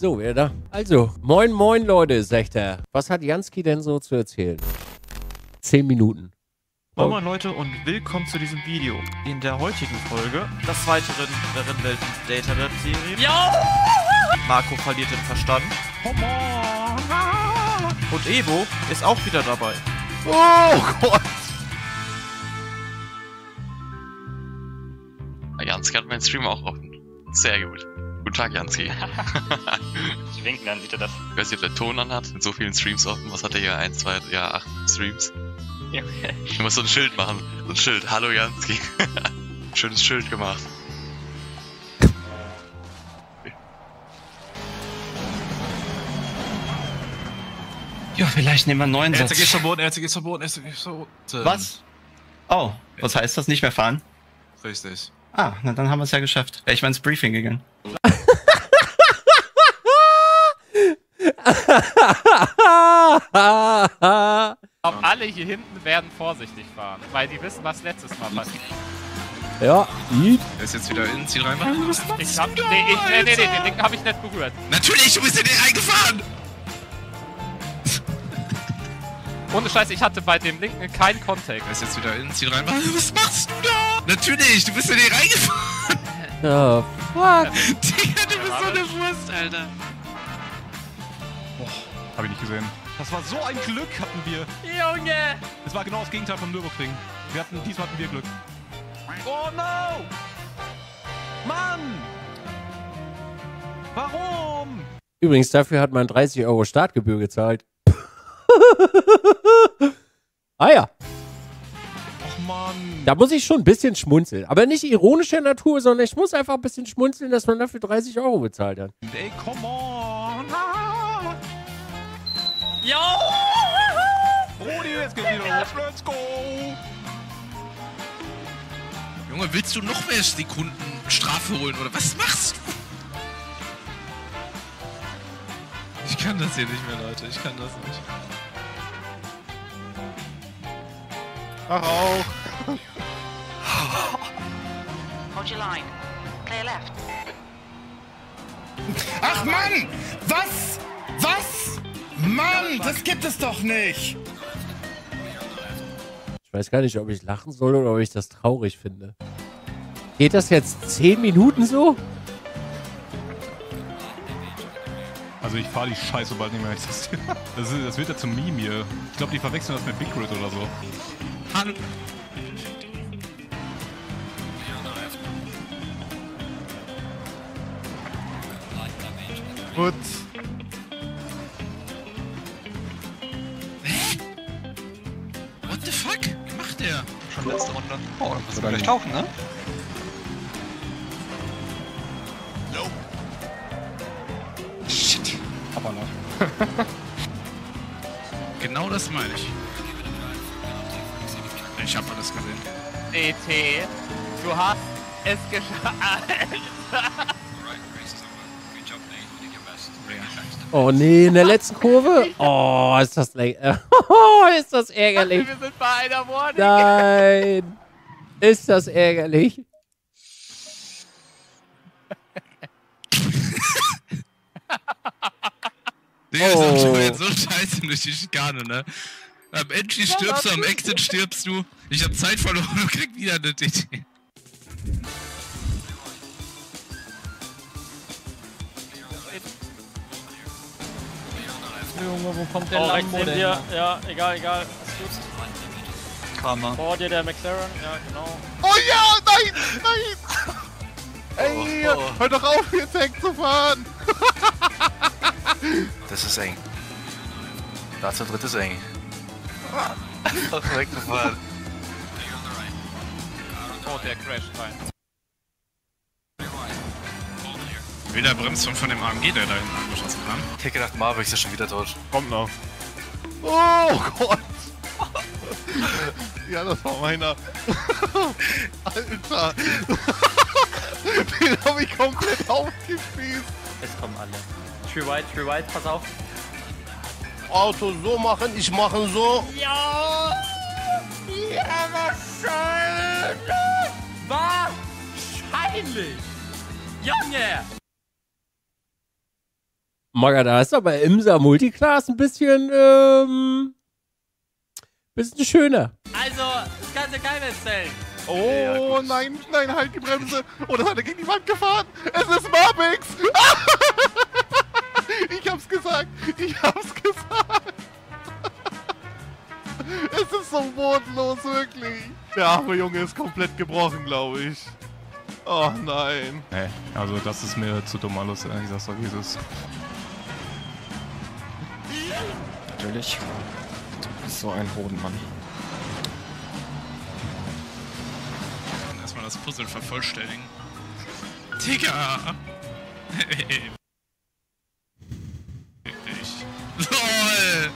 So, wer da? Also, moin, moin, Leute, sagt er. Was hat Jansky denn so zu erzählen? Zehn Minuten. Moin Moin Leute und willkommen zu diesem Video. In der heutigen Folge das zweite Rennen der Rennwelt Data Rap Serie. Ja! Marco verliert den Verstand. Und Evo ist auch wieder dabei. Oh Gott! Janski hat meinen Stream auch offen. Sehr gut. Guten Tag, Janski. Ich winken, dann sieht er das. Ich weiß nicht, ob der Ton anhat, mit so vielen Streams offen. Was hat er hier? 1, 2, ja, 8 Streams. Ich muss so ein Schild machen. So ein Schild. Hallo, Janski. Schönes Schild gemacht. Ja, vielleicht nehmen wir einen neuen RCG ist Satz. verboten, RCG ist verboten, RCG ist verboten. Was? Oh, was heißt das? Nicht mehr fahren? Richtig. Ah, na dann haben wir es ja geschafft. Wäre ich mal ins Briefing gegangen. glaube, alle hier hinten werden vorsichtig fahren, weil die wissen, was letztes Mal passiert. ja, Eat. Er ist jetzt wieder in, zieh rein. Ich hab, nee, ich, nee, nee, nee, den Ding habe ich nicht berührt. Natürlich, du bist in den reingefahren! Ohne Scheiß, ich hatte bei dem linken keinen Contact. Er ist jetzt wieder in, zieh rein. Was machst du da? Natürlich, du bist in den reingefahren! Oh, fuck. Digga, du bist so eine Wurst, Alter. Hab ich nicht gesehen. Das war so ein Glück hatten wir. Junge! Es war genau das Gegenteil vom Nürburgring. Wir hatten, diesmal hatten wir Glück. Oh no! Mann! Warum? Übrigens, dafür hat man 30 Euro Startgebühr gezahlt. ah ja, Och Mann. da muss ich schon ein bisschen schmunzeln. Aber nicht ironischer Natur, sondern ich muss einfach ein bisschen schmunzeln, dass man dafür 30 Euro bezahlt hat. Ey, come on! Los. Let's go! Junge, willst du noch mehr Sekunden Strafe holen oder was machst du? Ich kann das hier nicht mehr, Leute. Ich kann das nicht. Ach auch. Hold your line. Clear left. Ach Mann! Was? Was? Mann, das gibt es doch nicht! Ich weiß gar nicht, ob ich lachen soll oder ob ich das traurig finde. Geht das jetzt 10 Minuten so? Also ich fahre die Scheiße bald nicht mehr existieren. Das, ist, das wird ja zum Meme hier. Ich glaube, die verwechseln das mit Big Red oder so. Hallo. Gut. Letzte Runde. Oh, dann musst du Oder gleich nicht? tauchen, ne? Shit. Aber noch. Genau das meine ich. Ich habe alles gesehen. DT, du hast es geschafft. Oh nee, in der letzten Kurve? Oh, ist das, oh, ist das ärgerlich. Wir sind bei einer Warning. Nein. Ist das ärgerlich. Digga, das ist Oh. schon jetzt so scheiße durch die Schikane, ne? Am Entry stirbst du, am Exit stirbst du. Ich hab Zeit verloren und krieg wieder eine DT. Junge, wo kommt der Oh, rechts Lambo denn? dir. Ja, egal, egal. Karma. Vor dir der McLaren, ja genau. Oh ja, nein, nein! Ey, Oh, oh. hör doch auf, jetzt wegzufahren! Das ist eng. Da zu dritt ist eng. Doch weggefahren. Oh, der crasht rein. Wieder bremst von, von dem AMG, der da hinten angeschossen kam. Ich hätte gedacht, Marvin ist ja schon wieder tot. Kommt noch. Oh Gott! Ja, das war meiner. Alter! Den hab ich komplett aufgespießt. Es kommen alle. True White, True White, pass auf. Auto so machen, ich machen so. Ja! Ja, wahrscheinlich! Wahrscheinlich! Junge! Maga, da ist aber Imsa Multiclass ein bisschen, ähm, bisschen schöner. Also, das ganze Geheimniszellen. Oh nein, nein, halt die Bremse. Oh, das hat er gegen die Wand gefahren. Es ist Marbix. ich hab's gesagt. Ich hab's gesagt. Es ist so bodenlos, wirklich. Der arme Junge ist komplett gebrochen, glaube ich. Oh nein. Nee, also das ist mir zu dumm alles, ich sag's doch, wie Natürlich. Du bist so ein Hodenmann. Erstmal das Puzzle vervollständigen. Digga! ich. LOL!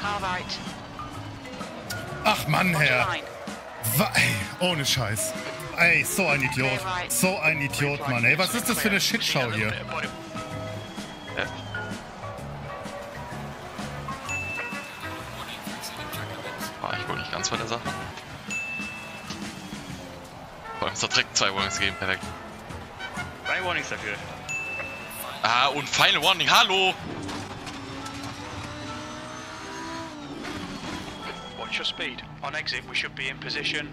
Car right. Ach Mann, Herr. ey, ohne Scheiß. Ey, so ein Idiot. So ein Idiot, Mann. Ey, was ist das für eine Shitshow hier? Ganz bei der Sache. Vor allem hat direkt zwei Warnings gegeben, perfekt. Drei Warnings dafür. Ah, und Final Warning, hallo! Watch your speed. On exit, we should be in position.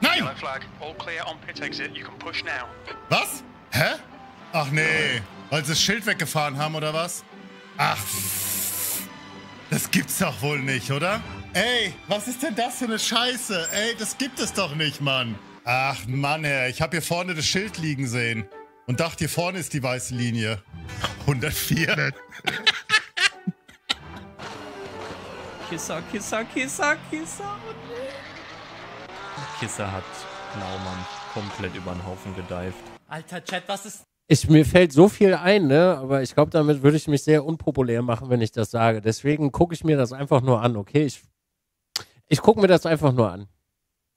Nein! Yellow flag. All clear on pit exit. You can push now. Was? Hä? Ach nee. Weil sie das Schild weggefahren haben, oder was? Ach. Das gibt's doch wohl nicht, oder? Ey, was ist denn das für eine Scheiße? Ey, das gibt es doch nicht, Mann. Ach, Mann, Herr. Ich habe hier vorne das Schild liegen sehen. Und dachte, hier vorne ist die weiße Linie. 104. Kisser, Kisser, Kisser, Kisser. Kisser hat Naumann komplett über den Haufen gedived. Alter Chat, was ist. Ich, mir fällt so viel ein, ne? Aber ich glaube, damit würde ich mich sehr unpopulär machen, wenn ich das sage. Deswegen gucke ich mir das einfach nur an, okay? Ich, ich gucke mir das einfach nur an.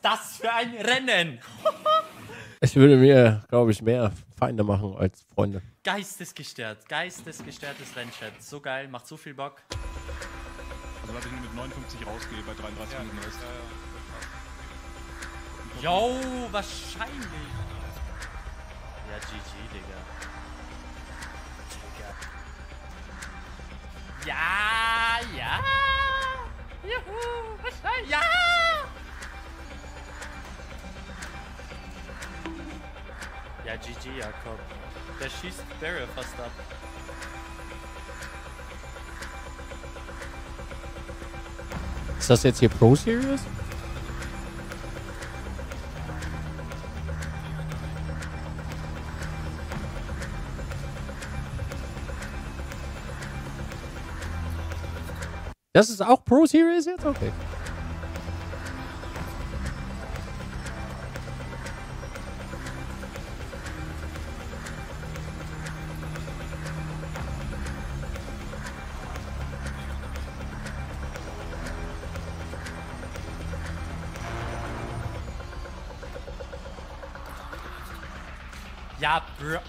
Das für ein Rennen! Ich würde mir, glaube ich, mehr Feinde machen als Freunde. Geistesgestört. Geistesgestörtes Rennchat. So geil, macht so viel Bock. Also, dass ich mit 59 rausgehe bei 33 Minuten Rest. Yo, wahrscheinlich. Ja, GG, Digga. Digga. Ja, ja. Juhu. Ja! Ja, GG, Jakob. Der schießt Barrier fast ab. Ist das jetzt hier Pro Series? Das ist auch Pro Series jetzt? Okay. Ja, bro.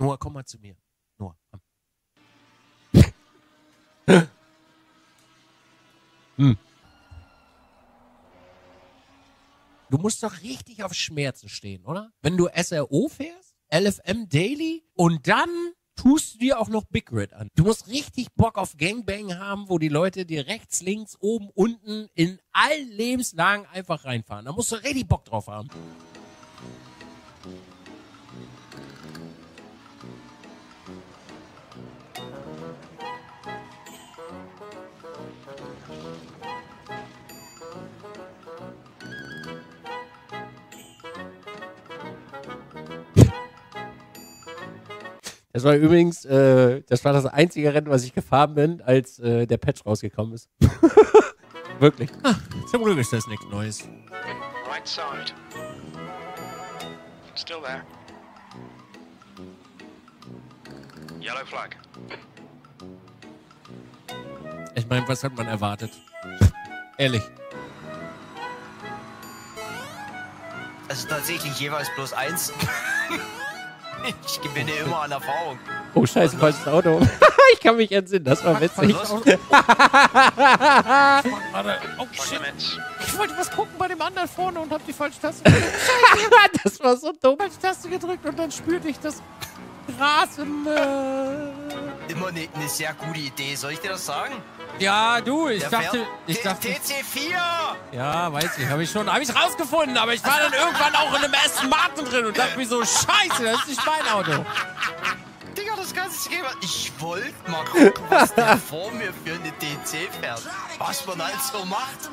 Noah, komm mal zu mir. Noah, komm. hm. Du musst doch richtig auf Schmerzen stehen, oder? Wenn du SRO fährst, LFM Daily und dann tust du dir auch noch Big Red an. Du musst richtig Bock auf Gangbang haben, wo die Leute dir rechts, links, oben, unten in allen Lebenslagen einfach reinfahren. Da musst du richtig Bock drauf haben. Das war übrigens, äh, das war das einzige Rennen, was ich gefahren bin, als äh, der Patch rausgekommen ist. Wirklich. Ah, zum Glück ist das nichts Neues. Right side. Still there. Yellow flag. Ich meine, was hat man erwartet? Ehrlich. Also tatsächlich jeweils bloß eins. ich gewinne immer an Erfahrung. Oh, scheiße, falsches Auto. ich kann mich entsinnen, das war witzig. Warte. Oh, shit. Ich wollte was gucken bei dem anderen vorne und hab die falsche Taste das war so dumm. falsche Taste gedrückt und dann spürte ich das Gras im... Äh Immer eine ne sehr gute Idee, soll ich dir das sagen? Ja, du, ich Der dachte, ich dachte, TC4! ja, weiß ich, habe ich schon, habe ich rausgefunden, aber ich war dann irgendwann auch in einem Aston Martin drin und dachte mir so, scheiße, das ist nicht mein Auto. Digga, das ganze Thema. Ich wollte mal gucken, was der vor mir für eine DC fährt. Was man halt so macht.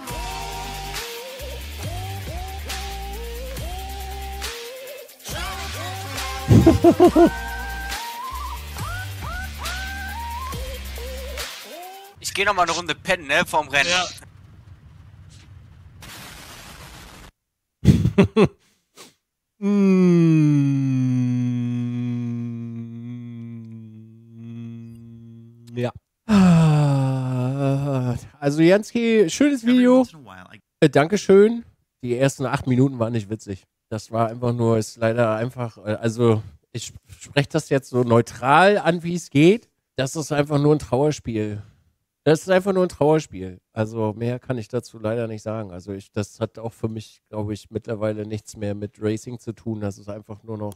Ich gehe noch mal eine Runde pennen, ne, vorm Rennen. Ja. Ja. Also Jansky, schönes Video. Äh, Dankeschön. Die ersten acht Minuten waren nicht witzig. Das war einfach nur, ist leider einfach, äh, also ich spreche das jetzt so neutral an, wie es geht. Das ist einfach nur ein Trauerspiel. Das ist einfach nur ein Trauerspiel. Also mehr kann ich dazu leider nicht sagen. Also ich, das hat auch für mich, glaube ich, mittlerweile nichts mehr mit Racing zu tun. Das ist einfach nur noch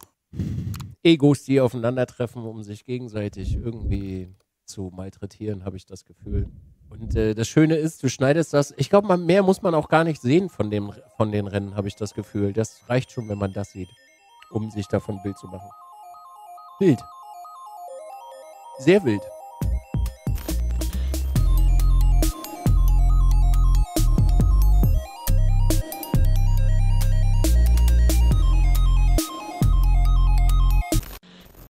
Egos, die aufeinandertreffen, um sich gegenseitig irgendwie zu malträtieren, habe ich das Gefühl. Und äh, das Schöne ist, du schneidest das. Ich glaube, mehr muss man auch gar nicht sehen von, dem, von den Rennen, habe ich das Gefühl. Das reicht schon, wenn man das sieht, um sich davon ein Bild zu machen. Bild. Sehr wild.